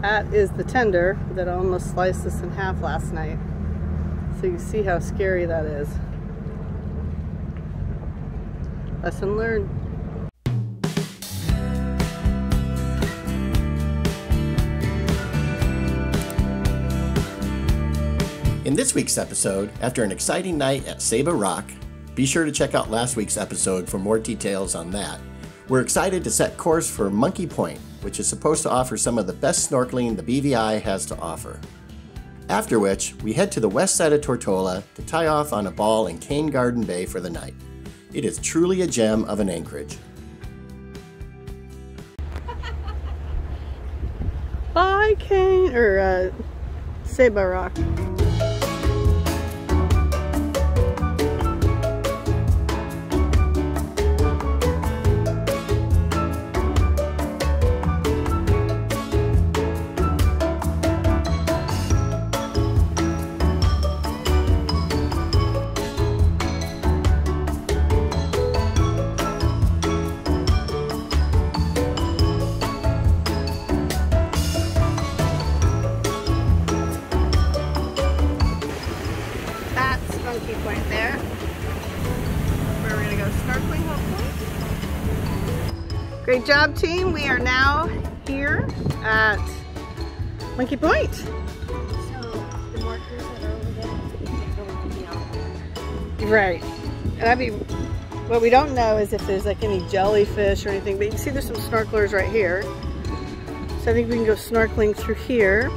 That is the tender that almost sliced us in half last night. So you see how scary that is. Lesson learned. In this week's episode, after an exciting night at Saba Rock, be sure to check out last week's episode for more details on that. We're excited to set course for Monkey Point, which is supposed to offer some of the best snorkeling the BVI has to offer. After which, we head to the west side of Tortola to tie off on a ball in Cane Garden Bay for the night. It is truly a gem of an anchorage. Bye, Cane, or uh, Saba Rock. There. Where we're gonna go snorkeling, hopefully. Great job, team. We are now here at Monkey Point. So the markers that are over there, they're going to be on. Right. And I mean, what we don't know is if there's like any jellyfish or anything, but you can see there's some snorkelers right here. So I think we can go snorkeling through here.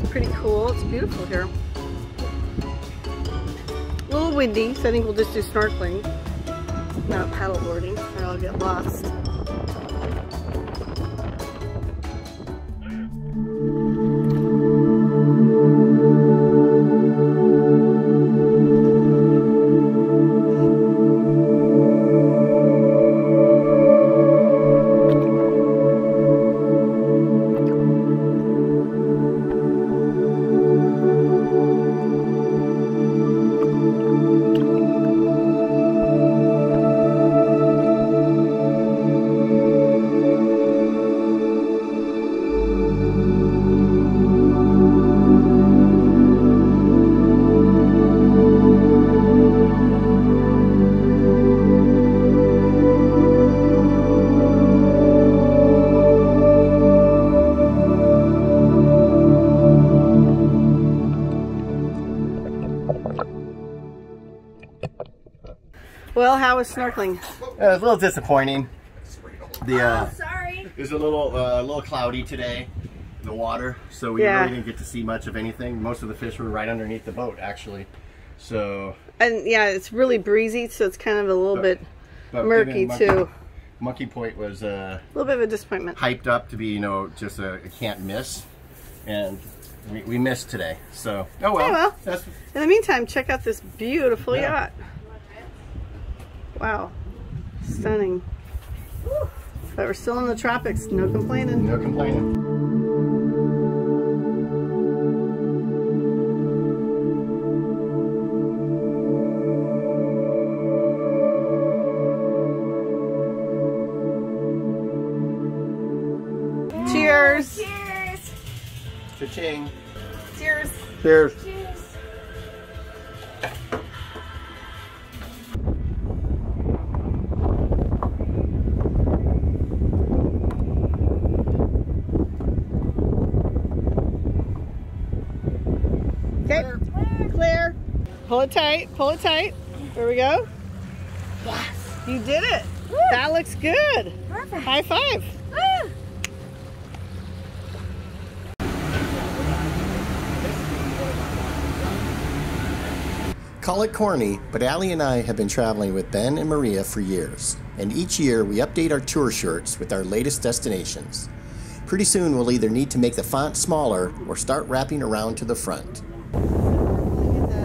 It's pretty cool. It's beautiful here. Windy, so I think we'll just do snorkeling, not paddleboarding, or I'll get lost. Was snorkeling? It was a little disappointing. The uh, Sorry. it was a little uh, a little cloudy today, the water, so we Yeah. really didn't get to see much of anything. Most of the fish were right underneath the boat, actually. So, And yeah, it's really breezy, so it's kind of a little But- bit but murky Monkey, too. Monkey Point was uh, A little bit of a disappointment. hyped up to be, you know, just a, a can't miss, and we, we missed today. So, oh well. Oh, well. That's, In the meantime, check out this beautiful Yeah. yacht. Wow. Stunning. But we're still in the tropics, no complaining. no complaining. Cheers. Cheers. Cha-ching. Cheers. Cheers. Cheers. Okay. Clear. Pull it tight. Pull it tight. There we go. Yes. You did it. That looks good. Perfect. High five. Ah. Call it corny, but Ally and I have been traveling with Ben and Maria for years, and each year we update our tour shirts with our latest destinations. Pretty soon we'll either need to make the font smaller or start wrapping around to the front. Look at the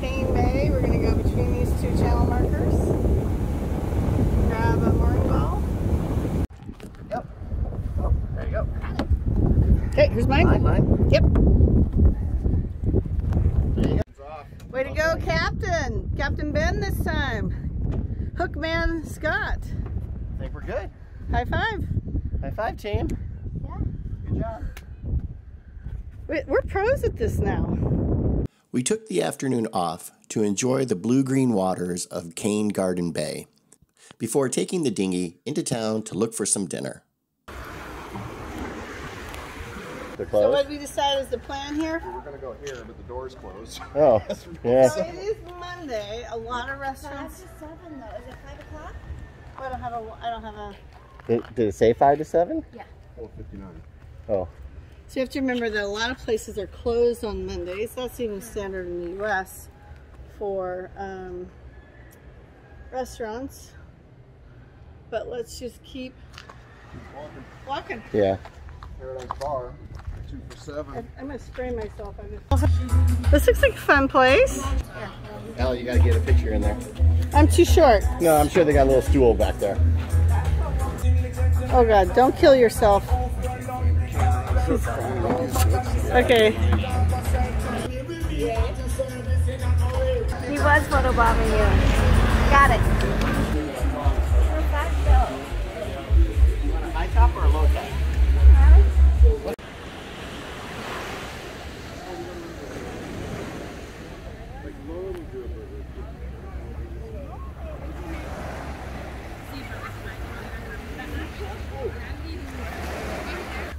Cane Bay. We're going to go between these two channel markers. Grab a mooring ball. Yep. Oh, there you go. Okay, here's mine. Mine, mine. Yep. There you go. Way to go, Captain. Captain Ben this time. Hookman Scott. I think we're good. High five. High five, team. Yeah. Good job. We- We're pros at this now. We took the afternoon off to enjoy the blue green waters of Cane Garden Bay before taking the dinghy into town to look for some dinner. So what we decide is the plan here? We're gonna go here, but the door's closed. Oh, yeah. So it is Monday. A lot of restaurants. Five to seven though. Is it five o'clock? I don't have a. I don't have a. Did, did it say 5 to 7? Oh, 59. Oh, So you have to remember that a lot of places are closed on Mondays. That's even standard in the U.S. for um, restaurants. But let's just keep Walking walking. yeah. Paradise Bar, two for seven. I'm gonna spray myself. I just... This looks like a fun place. Al, you gotta get a picture in there. I'm too short. No, I'm sure they got a little stool back there. Oh God! Don't kill yourself. Okay. He was photobombing you. Got it.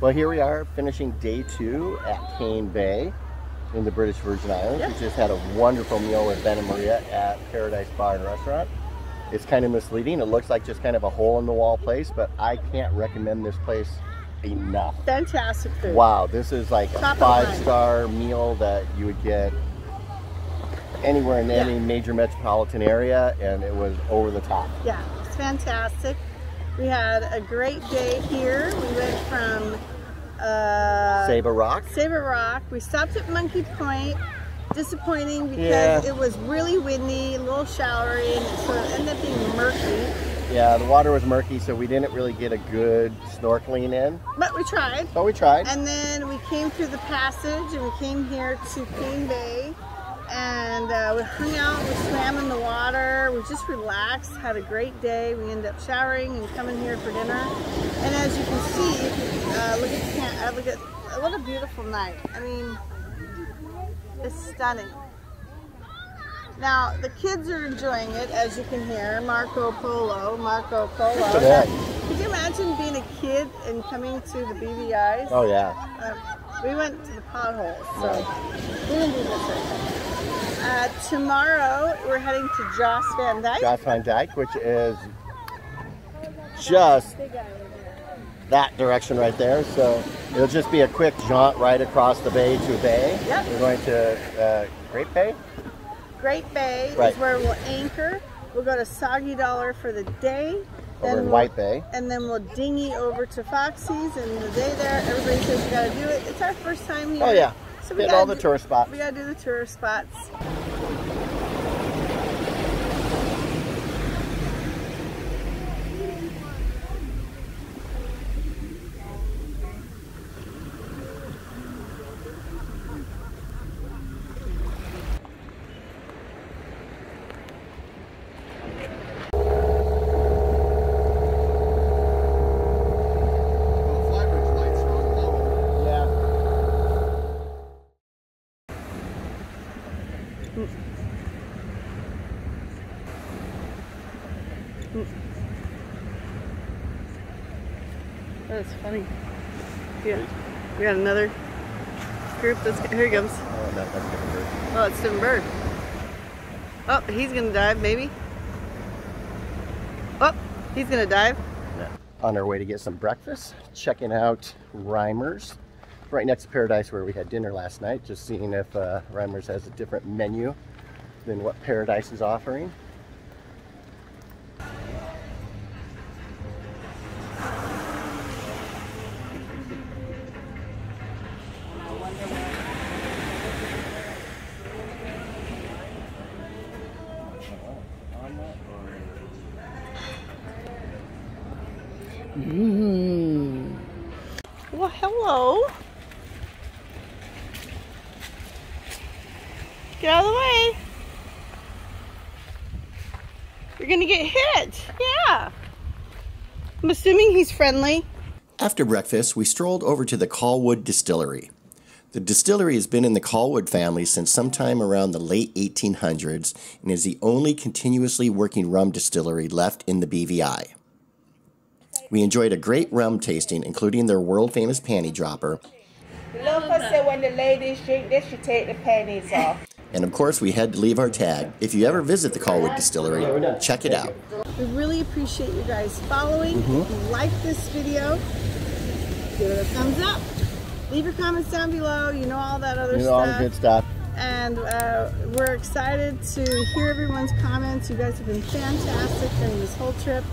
Well, here we are finishing day two at Cane Bay in the British Virgin Islands. We just had a wonderful meal with Ben and Maria at Paradise Bar and Restaurant. It's kind of misleading. It looks like just kind of a hole in the wall place, but I can't recommend this place enough. Fantastic food. Wow, this is like Top a of the line. five star meal that you would get anywhere in any major metropolitan area, and it was over the top. Yeah, it's fantastic. We had a great day here. We went from uh, Saba Rock. Sabre Rock. We stopped at Monkey Point. Disappointing because Yeah. it was really windy, a little showery, and it sort of ended up being murky. Yeah, the water was murky, so we didn't really get a good snorkeling in, But we tried. but we tried. And then we came through the passage and we came here to Cane Bay and uh, we hung out, we swam in the water, we just relaxed, had a great day. We ended up showering and coming here for dinner. And as you can see, uh, look at the uh, look at what a beautiful night. I mean, it's stunning. Now the kids are enjoying it, as you can hear. Marco Polo, Marco Polo. Look at that. Could you imagine being a kid and coming to the BVI's? Oh yeah. Uh, we went to the potholes, so we didn't do this right uh, Tomorrow, we're heading to Jost Van Dyke. Jost Van Dyke, which is just that direction right there. So it'll just be a quick jaunt right across the bay to bay. Yep. We're going to uh, Great Bay. Great Bay Right. is where we'll anchor. We'll go to Soggy Dollar for the day. Over in we'll- White Bay. And then we'll dinghy over to Foxy's and the day there, everybody says we gotta do it. It's our first time oh, here. Oh yeah. So we Hit gotta all the do- tourist spots. We gotta do the tourist spots. That's funny. Yeah. We got another group that's here he comes. Oh, that, that's a different bird. Oh, it's Tim Bird. Oh, he's gonna dive, maybe. Oh, he's gonna dive. On our way to get some breakfast, checking out Rhymers, right next to Paradise where we had dinner last night. Just seeing if uh, Rhymers has a different menu than what Paradise is offering. Hello. Get out of the way. You're gonna get hit. Yeah. I'm assuming he's friendly. After breakfast, we strolled over to the Callwood Distillery. The distillery has been in the Callwood family since sometime around the late 1800s and is the only continuously working rum distillery left in the BVI. We enjoyed a great rum tasting, including their world famous panty dropper, Local say when the ladies drink, they should take the panties off. and of course, we had to leave our tag. If you ever visit the Callwood Distillery, check it out. We really appreciate you guys following. If you like this video, give it a thumbs up. Leave your comments down below. You know all that other You know all stuff. the good stuff. And uh, we're excited to hear everyone's comments. You guys have been fantastic during this whole trip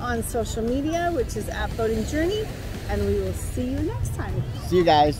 on social media, which is at Boating Journey. And we will see you next time. See you guys.